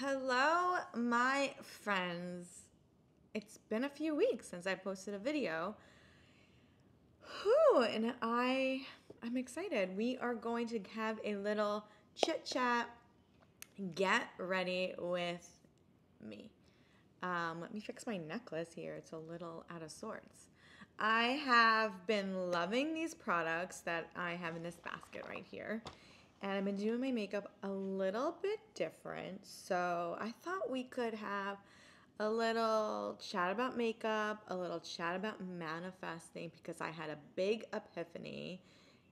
Hello, my friends. It's been a few weeks since I posted a video. Whew, and I I'm excited. We are going to have a little chit chat. Get ready with me. Um, let me fix my necklace here. It's a little out of sorts. I have been loving these products that I have in this basket right here. And I've been doing my makeup a little bit different. So I thought we could have a little chat about makeup, a little chat about manifesting because I had a big epiphany.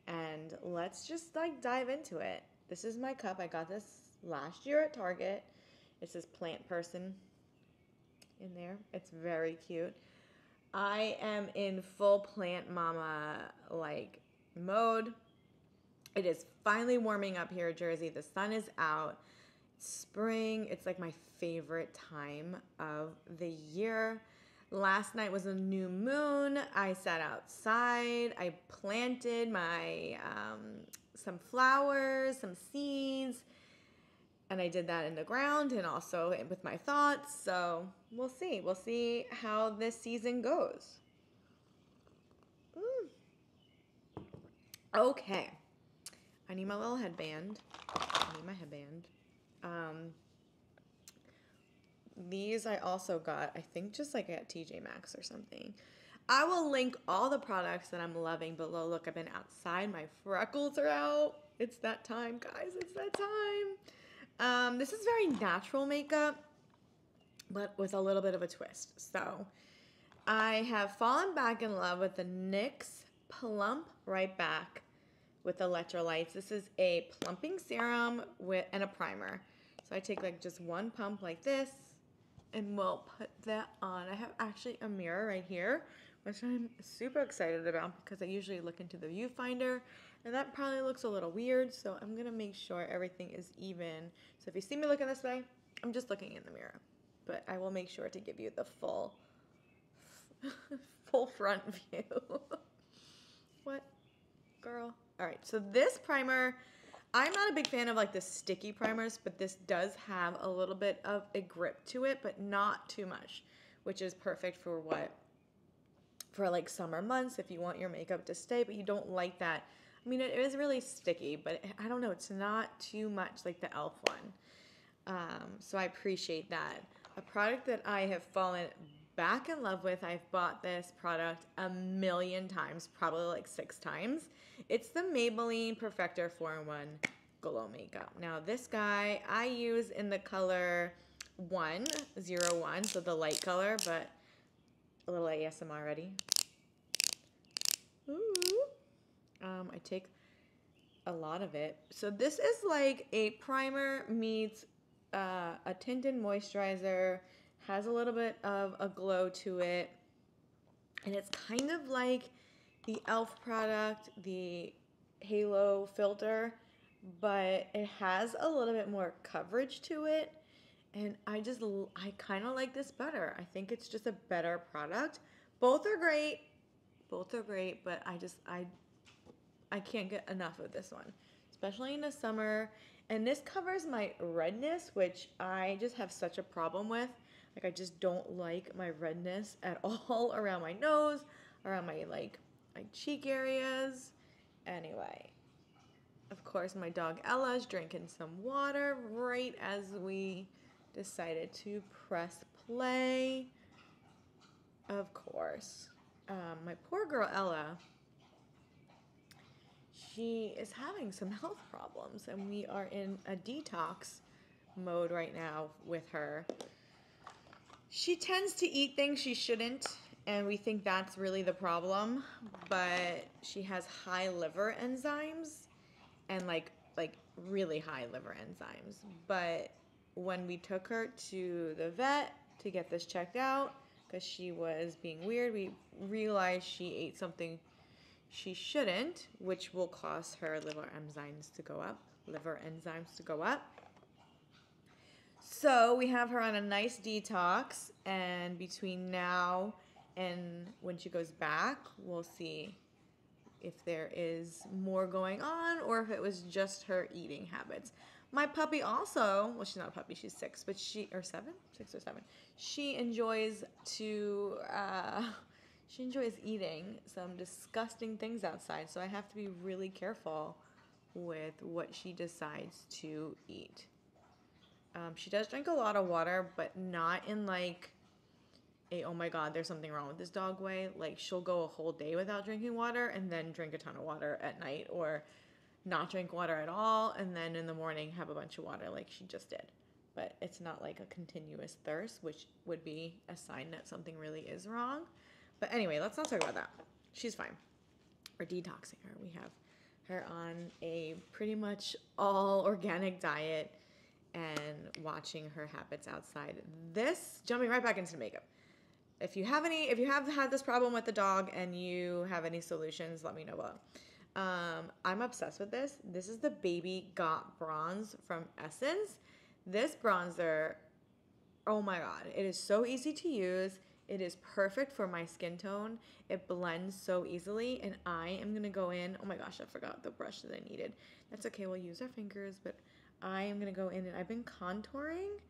And let's just like dive into it. This is my cup. I got this last year at Target. It says plant person in there. It's very cute. I am in full plant mama like mode. It is finally warming up here in Jersey. The sun is out. Spring, it's like my favorite time of the year. Last night was a new moon. I sat outside. I planted my um, some flowers, some seeds, and I did that in the ground and also with my thoughts. So we'll see. We'll see how this season goes. Mm. Okay. I need my little headband. I need my headband. Um, these I also got, I think just like at TJ Maxx or something. I will link all the products that I'm loving below. Look, I've been outside. My freckles are out. It's that time, guys. It's that time. Um, this is very natural makeup, but with a little bit of a twist. So I have fallen back in love with the NYX Plump Right Back with electrolytes. This is a plumping serum with and a primer. So I take like just one pump like this and we'll put that on. I have actually a mirror right here, which I'm super excited about because I usually look into the viewfinder and that probably looks a little weird. So I'm gonna make sure everything is even. So if you see me looking this way, I'm just looking in the mirror, but I will make sure to give you the full, full front view. what, girl? All right, so this primer, I'm not a big fan of like the sticky primers, but this does have a little bit of a grip to it, but not too much, which is perfect for what? For like summer months, if you want your makeup to stay, but you don't like that. I mean, it is really sticky, but I don't know, it's not too much like the e.l.f. one. Um, so I appreciate that. A product that I have fallen back in love with. I've bought this product a million times, probably like six times. It's the Maybelline Perfector 4-in-1 Glow Makeup. Now this guy I use in the color 1, 01, so the light color, but a little ASMR ready. Ooh. Um, I take a lot of it. So this is like a primer meets uh, a tinted moisturizer has a little bit of a glow to it. And it's kind of like the e.l.f. product, the Halo filter, but it has a little bit more coverage to it. And I just, I kind of like this better. I think it's just a better product. Both are great. Both are great, but I just, I, I can't get enough of this one, especially in the summer. And this covers my redness, which I just have such a problem with. Like I just don't like my redness at all around my nose, around my like my cheek areas. Anyway, of course, my dog Ella's drinking some water right as we decided to press play. Of course. Um, my poor girl Ella, she is having some health problems, and we are in a detox mode right now with her. She tends to eat things she shouldn't, and we think that's really the problem. But she has high liver enzymes, and like like really high liver enzymes. But when we took her to the vet to get this checked out, because she was being weird, we realized she ate something she shouldn't, which will cause her liver enzymes to go up. Liver enzymes to go up. So we have her on a nice detox, and between now and when she goes back, we'll see if there is more going on or if it was just her eating habits. My puppy also, well, she's not a puppy, she's six, but she, or seven? Six or seven. She enjoys to, uh, she enjoys eating some disgusting things outside, so I have to be really careful with what she decides to eat. Um, she does drink a lot of water, but not in like a oh my god, there's something wrong with this dog way. Like she'll go a whole day without drinking water and then drink a ton of water at night, or not drink water at all and then in the morning have a bunch of water like she just did. But it's not like a continuous thirst, which would be a sign that something really is wrong. But anyway, let's not talk about that. She's fine. We're detoxing her. We have her on a pretty much all organic diet and watching her habits outside. This jumping right back into makeup. If you have any, if you have had this problem with the dog and you have any solutions, let me know below. Um, I'm obsessed with this. This is the Baby Got Bronze from Essence. This bronzer, oh my god, it is so easy to use. It is perfect for my skin tone. It blends so easily, and I am gonna go in. Oh my gosh, I forgot the brush that I needed. That's okay, we'll use our fingers, but I am gonna go in and I've been contouring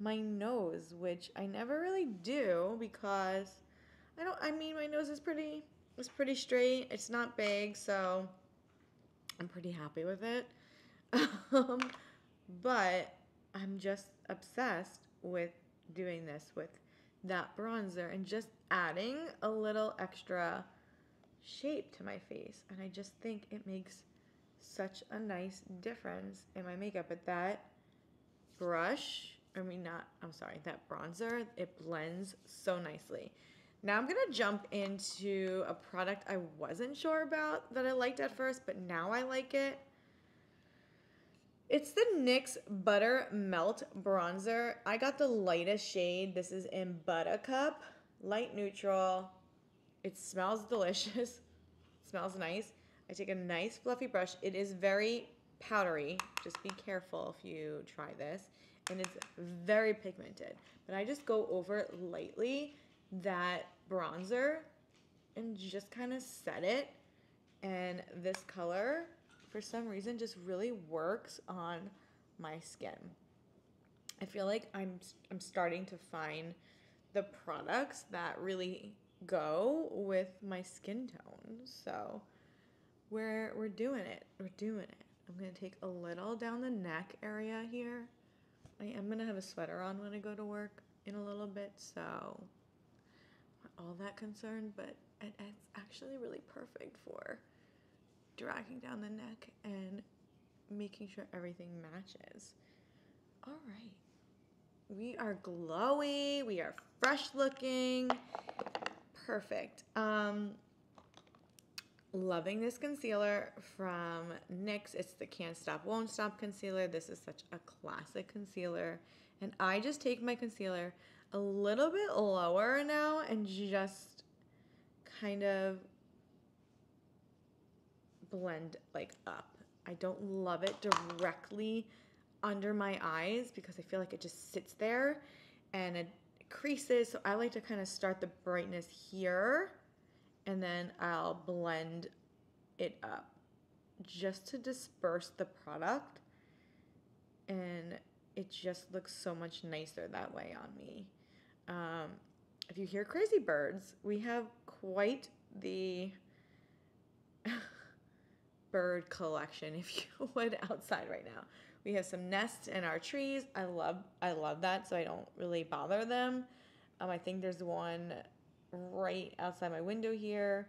my nose, which I never really do because I don't, I mean, my nose is pretty it's pretty straight. It's not big, so I'm pretty happy with it. um, but I'm just obsessed with doing this with that bronzer and just adding a little extra shape to my face. And I just think it makes such a nice difference in my makeup. But that brush, I mean, not, I'm sorry, that bronzer, it blends so nicely. Now I'm gonna jump into a product I wasn't sure about that I liked at first, but now I like it. It's the NYX Butter Melt Bronzer. I got the lightest shade. This is in Buttercup, light neutral. It smells delicious, smells nice. I take a nice fluffy brush. It is very powdery. Just be careful if you try this. And it's very pigmented. But I just go over lightly that bronzer and just kind of set it. And this color, for some reason, just really works on my skin. I feel like I'm I'm starting to find the products that really go with my skin tone. So we're we're doing it. We're doing it. I'm gonna take a little down the neck area here. I am gonna have a sweater on when I go to work in a little bit, so not all that concerned, but it, it's actually really perfect for dragging down the neck and making sure everything matches. All right. We are glowy. We are fresh looking. Perfect. Um, loving this concealer from NYX. It's the Can't Stop Won't Stop concealer. This is such a classic concealer. And I just take my concealer a little bit lower now and just kind of blend like up. I don't love it directly under my eyes because I feel like it just sits there and it creases. So I like to kind of start the brightness here and then I'll blend it up just to disperse the product and it just looks so much nicer that way on me. Um, if you hear crazy birds, we have quite the bird collection, if you would, outside right now. We have some nests in our trees. I love I love that, so I don't really bother them. Um, I think there's one right outside my window here.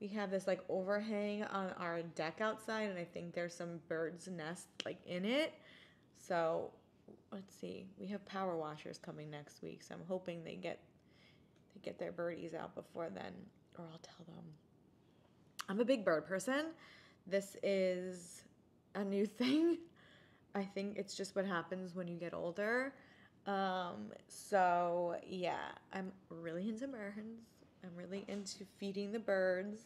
We have this like overhang on our deck outside, and I think there's some birds' nest like in it. So let's see. We have power washers coming next week, so I'm hoping they get they get their birdies out before then, or I'll tell them. I'm a big bird person. This is a new thing. I think it's just what happens when you get older. Um, so yeah, I'm really into birds. I'm really into feeding the birds,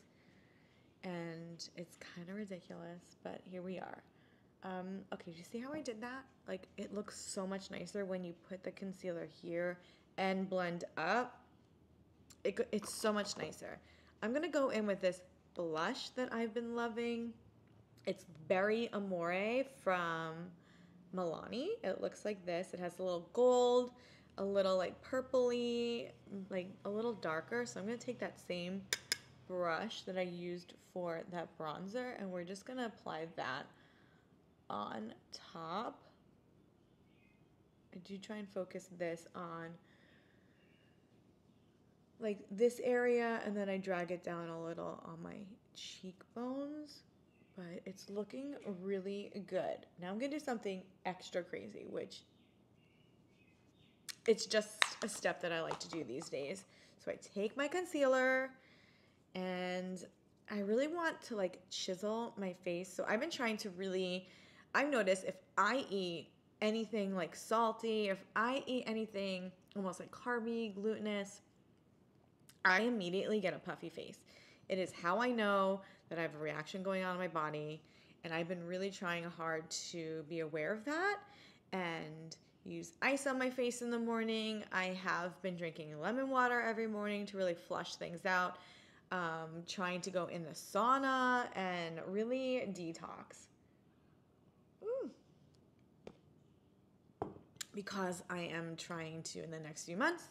and it's kind of ridiculous, but here we are. Um, okay, do you see how I did that? Like, it looks so much nicer when you put the concealer here and blend up. It, it's so much nicer. I'm going to go in with this blush that I've been loving. It's Berry Amore from Milani. It looks like this. It has a little gold, a little like purpley, like a little darker. So I'm going to take that same brush that I used for that bronzer and we're just going to apply that on top. I do try and focus this on like this area and then I drag it down a little on my cheekbones but it's looking really good. Now I'm gonna do something extra crazy, which it's just a step that I like to do these days. So I take my concealer and I really want to like chisel my face. So I've been trying to really, I've noticed if I eat anything like salty, if I eat anything almost like carby, glutinous, I immediately get a puffy face. It is how I know that I have a reaction going on in my body. And I've been really trying hard to be aware of that and use ice on my face in the morning. I have been drinking lemon water every morning to really flush things out. Um, trying to go in the sauna and really detox. Ooh. Because I am trying to, in the next few months,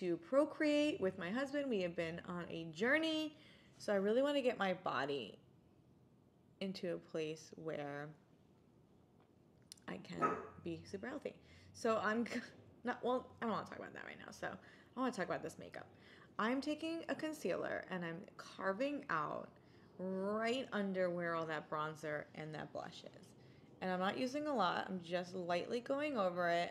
to procreate with my husband. We have been on a journey so I really want to get my body into a place where I can be super healthy. So I'm not, well, I don't want to talk about that right now. So I want to talk about this makeup. I'm taking a concealer and I'm carving out right under where all that bronzer and that blush is. And I'm not using a lot. I'm just lightly going over it.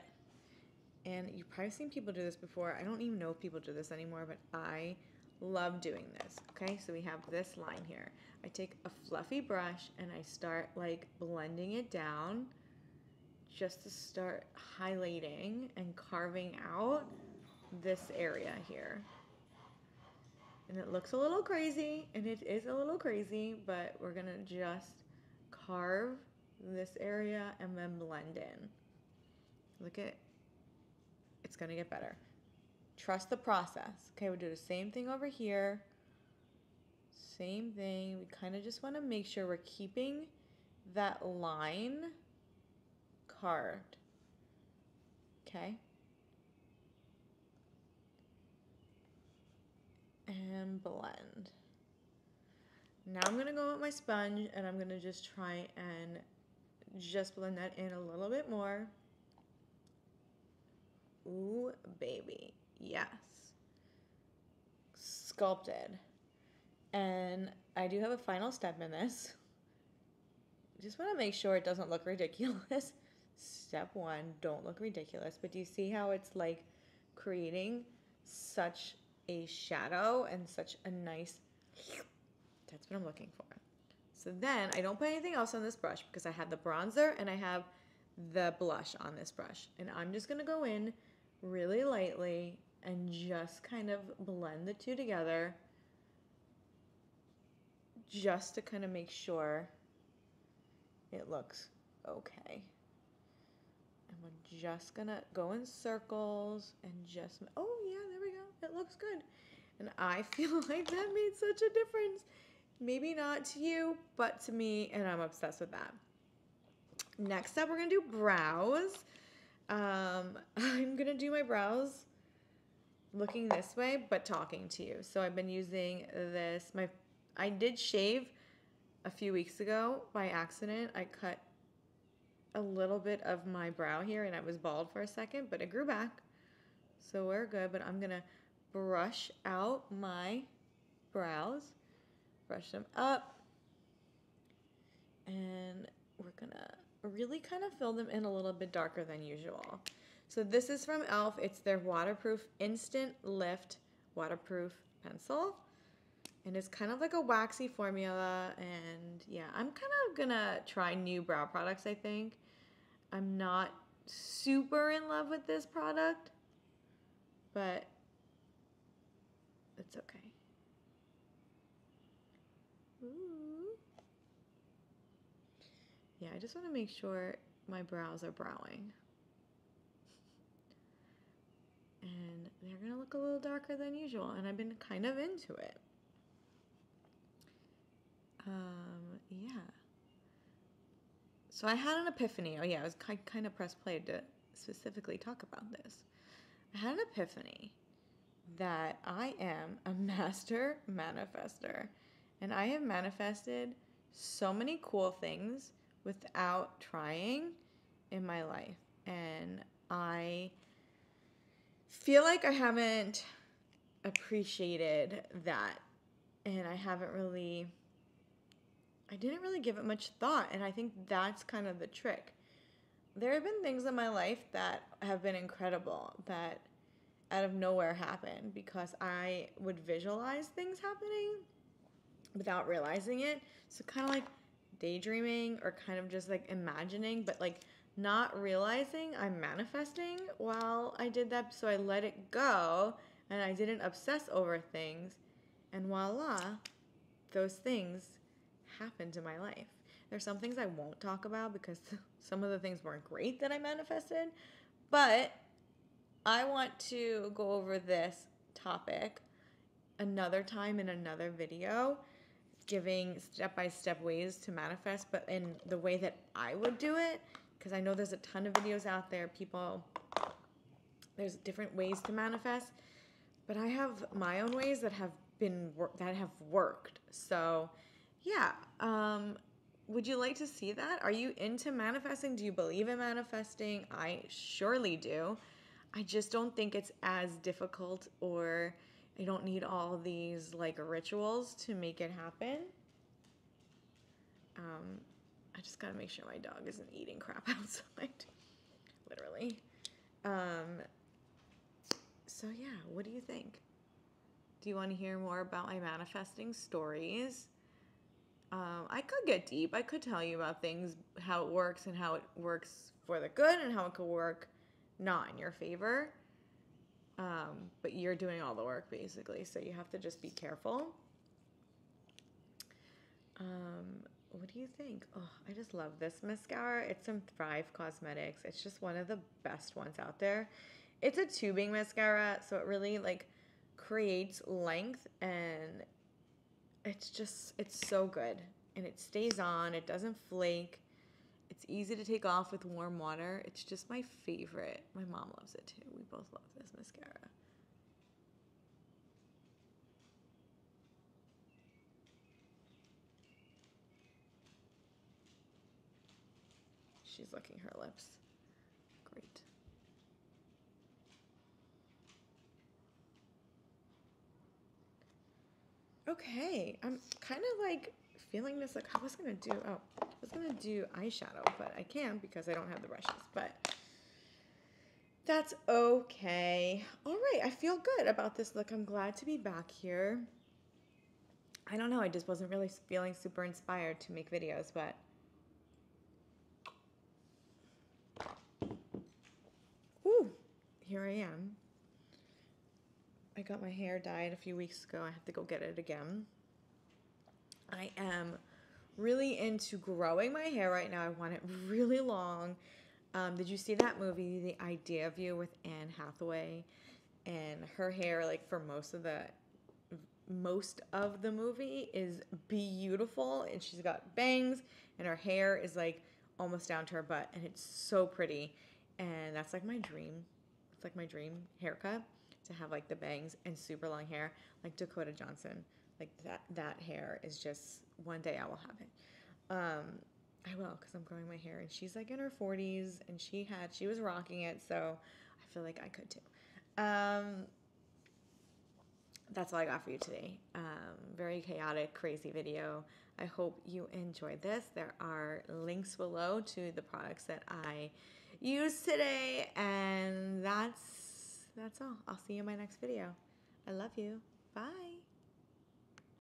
And you've probably seen people do this before. I don't even know if people do this anymore, but I Love doing this. Okay, so we have this line here. I take a fluffy brush and I start like blending it down just to start highlighting and carving out this area here. And it looks a little crazy, and it is a little crazy, but we're gonna just carve this area and then blend in. Look at, it's gonna get better. Trust the process. Okay, we'll do the same thing over here. Same thing. We kind of just want to make sure we're keeping that line carved. Okay. And blend. Now I'm going to go with my sponge and I'm going to just try and just blend that in a little bit more. Ooh, baby. Yes. Sculpted. And I do have a final step in this. Just want to make sure it doesn't look ridiculous. Step one, don't look ridiculous. But do you see how it's like creating such a shadow and such a nice. That's what I'm looking for. So then I don't put anything else on this brush because I have the bronzer and I have the blush on this brush. And I'm just going to go in really lightly and just kind of blend the two together just to kind of make sure it looks okay. And we're just gonna go in circles and just, oh yeah, there we go. It looks good. And I feel like that made such a difference. Maybe not to you, but to me, and I'm obsessed with that. Next up, we're gonna do brows. Um, I'm gonna do my brows looking this way but talking to you. So I've been using this. My I did shave a few weeks ago by accident. I cut a little bit of my brow here and I was bald for a second, but it grew back. So we're good, but I'm going to brush out my brows. Brush them up. And we're going to really kind of fill them in a little bit darker than usual. So this is from e.l.f. It's their waterproof instant lift waterproof pencil. And it's kind of like a waxy formula. And yeah, I'm kind of gonna try new brow products, I think. I'm not super in love with this product, but it's okay. Ooh. Yeah, I just want to make sure my brows are browing. And they're to look a little darker than usual and I've been kind of into it. Um, yeah. So I had an epiphany. Oh, yeah, I was kind of press played to specifically talk about this. I had an epiphany that I am a master manifester. And I have manifested so many cool things without trying in my life. And I feel like I haven't appreciated that. And I haven't really, I didn't really give it much thought. And I think that's kind of the trick. There have been things in my life that have been incredible that out of nowhere happened because I would visualize things happening without realizing it. So kind of like daydreaming or kind of just like imagining, but like not realizing I'm manifesting while I did that. So I let it go and I didn't obsess over things. And voila, those things happened in my life. There's some things I won't talk about because some of the things weren't great that I manifested, but I want to go over this topic another time in another video, giving step by step ways to manifest, but in the way that I would do it. Because I know there's a ton of videos out there, people, there's different ways to manifest, but I have my own ways that have been that have worked. So, yeah, um, would you like to see that? Are you into manifesting? Do you believe in manifesting? I surely do. I just don't think it's as difficult or I don't need all these like rituals to make it happen. Um, I just gotta make sure my dog isn't eating crap outside, literally. Um, so yeah, what do you think? Do you want to hear more about my manifesting stories? Um, I could get deep. I could tell you about things, how it works, and how it works for the good, and how it could work not in your favor. Um, but you're doing all the work basically, so you have to just be careful. Um, what do you think? Oh, I just love this mascara. It's from Thrive Cosmetics. It's just one of the best ones out there. It's a tubing mascara, so it really like creates length and it's just it's so good and it stays on. It doesn't flake. It's easy to take off with warm water. It's just my favorite. My mom loves it too. We both love this mascara. She's licking her lips. Great. Okay, I'm kind of like feeling this like I was gonna do oh I was gonna do eyeshadow but I can't because I don't have the brushes but that's okay all right I feel good about this look I'm glad to be back here I don't know I just wasn't really feeling super inspired to make videos but Ooh, here I am I got my hair dyed a few weeks ago I have to go get it again I am really into growing my hair right now. I want it really long. Um, did you see that movie, The Idea of You, with Anne Hathaway? And her hair, like for most of the most of the movie, is beautiful, and she's got bangs, and her hair is like almost down to her butt, and it's so pretty. And that's like my dream. It's like my dream haircut to have like the bangs and super long hair, like Dakota Johnson. Like that that hair is just one day I will have it. Um, I will because I'm growing my hair, and she's like in her 40s, and she had she was rocking it, so I feel like I could too. Um, that's all I got for you today. Um, very chaotic, crazy video. I hope you enjoyed this. There are links below to the products that I used today, and that's that's all. I'll see you in my next video. I love you. Bye.